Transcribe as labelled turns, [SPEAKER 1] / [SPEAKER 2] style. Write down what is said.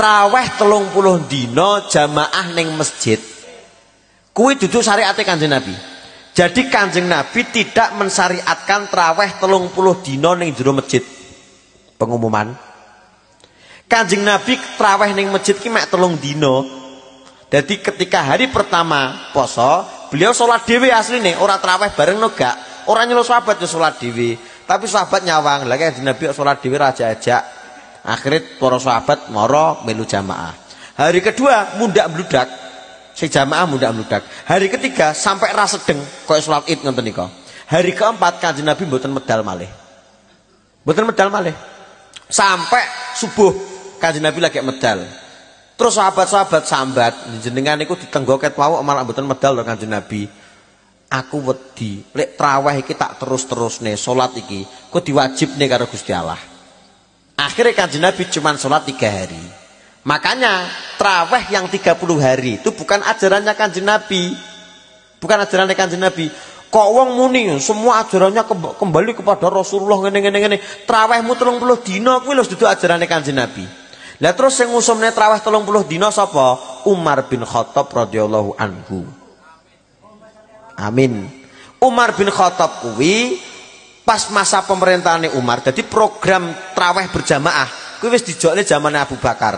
[SPEAKER 1] traweh telung puluh dino jamaah neng masjid. Kuwi duduk syariatnya kanjeng Nabi. Jadi kanjeng Nabi tidak mensyariatkan traweh telung puluh dino neng jero masjid. Pengumuman. Kanjeng Nabi traweh neng masjid ki mek telung dino jadi ketika hari pertama poso beliau sholat dewi asli nih orang traweh bareng no gak orang nyuruh sahabat ya sholat dewi tapi sahabat nyawang lagi kanjeng Nabi sholat dewi raja ajak akhirnya para sahabat moro melu jamaah. Hari kedua mundak bludak si jamaah mundak bludak hari ketiga sampai rasa deng kaya sholat id ngonten nika hari keempat kanjeng nabi mboten medal malih. Mboten medal malih. Sampai subuh kanjeng nabi lagi medal. Terus sahabat-sahabat sambat jenengan niku ditenggoket wau malah mboten medal lho kanjeng nabi. Aku wedi lek traweh iki tak terus-terusne salat iki kok diwajibne karo Gusti Allah Akhirnya kanjeng Nabi cuma sholat tiga hari. Makanya traweh yang 30 hari itu bukan ajarannya kanjeng Nabi. Bukan ajarannya kanjeng Nabi. Kok wong muni semua ajarannya kembali kepada Rasulullah ngene ngene ngene. Trawehmu 30 dina kuwi lho dudu ajarannya kanjeng Nabi. Lah terus sing ngusumne traweh 30 dina sapa? Umar bin Khattab radhiyallahu anhu. Amin. Umar bin Khattab kuwi pas masa pemerintahan Umar jadi program traweh berjamaah kuwi wis dijokne zaman Abu Bakar